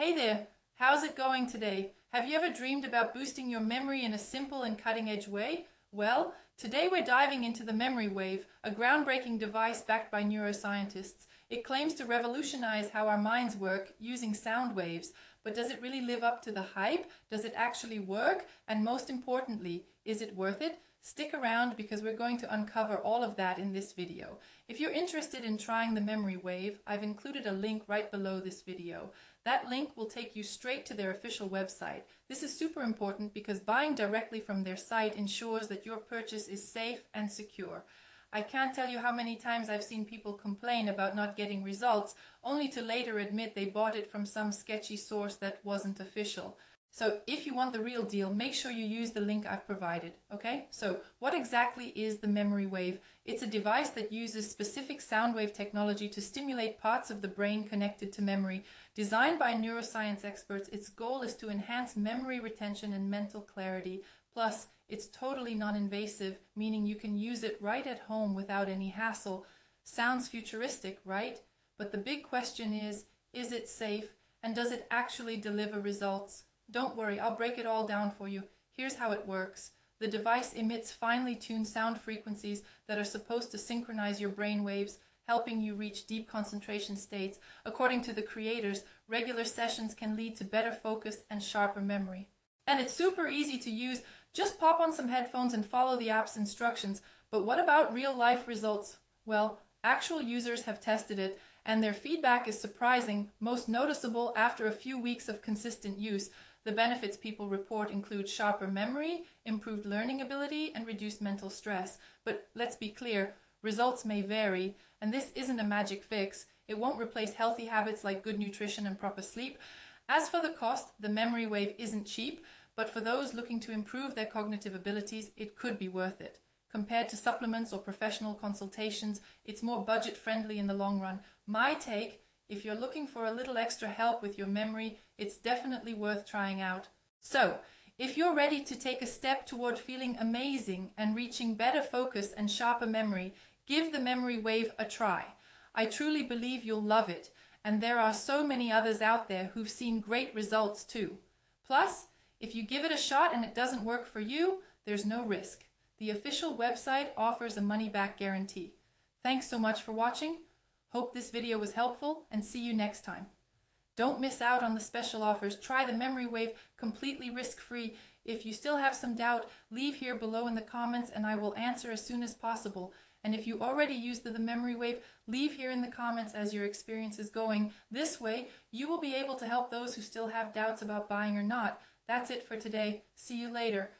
Hey there, how's it going today? Have you ever dreamed about boosting your memory in a simple and cutting edge way? Well, today we're diving into the Memory Wave, a groundbreaking device backed by neuroscientists. It claims to revolutionize how our minds work using sound waves, but does it really live up to the hype? Does it actually work? And most importantly, is it worth it? Stick around because we're going to uncover all of that in this video. If you're interested in trying the memory wave, I've included a link right below this video. That link will take you straight to their official website. This is super important because buying directly from their site ensures that your purchase is safe and secure. I can't tell you how many times I've seen people complain about not getting results, only to later admit they bought it from some sketchy source that wasn't official. So if you want the real deal, make sure you use the link I've provided, okay? So what exactly is the memory wave? It's a device that uses specific sound wave technology to stimulate parts of the brain connected to memory. Designed by neuroscience experts, its goal is to enhance memory retention and mental clarity. Plus, it's totally non-invasive, meaning you can use it right at home without any hassle. Sounds futuristic, right? But the big question is, is it safe? And does it actually deliver results? Don't worry, I'll break it all down for you. Here's how it works. The device emits finely tuned sound frequencies that are supposed to synchronize your brain waves, helping you reach deep concentration states. According to the creators, regular sessions can lead to better focus and sharper memory. And it's super easy to use. Just pop on some headphones and follow the app's instructions. But what about real life results? Well, actual users have tested it and their feedback is surprising, most noticeable after a few weeks of consistent use. The benefits people report include sharper memory, improved learning ability, and reduced mental stress. But let's be clear, results may vary, and this isn't a magic fix. It won't replace healthy habits like good nutrition and proper sleep. As for the cost, the memory wave isn't cheap, but for those looking to improve their cognitive abilities, it could be worth it. Compared to supplements or professional consultations, it's more budget friendly in the long run. My take if you're looking for a little extra help with your memory, it's definitely worth trying out. So, if you're ready to take a step toward feeling amazing and reaching better focus and sharper memory, give the memory wave a try. I truly believe you'll love it, and there are so many others out there who've seen great results too. Plus, if you give it a shot and it doesn't work for you, there's no risk. The official website offers a money back guarantee. Thanks so much for watching. Hope this video was helpful and see you next time. Don't miss out on the special offers. Try the Memory Wave completely risk-free. If you still have some doubt, leave here below in the comments and I will answer as soon as possible. And if you already used the, the Memory Wave, leave here in the comments as your experience is going. This way, you will be able to help those who still have doubts about buying or not. That's it for today. See you later.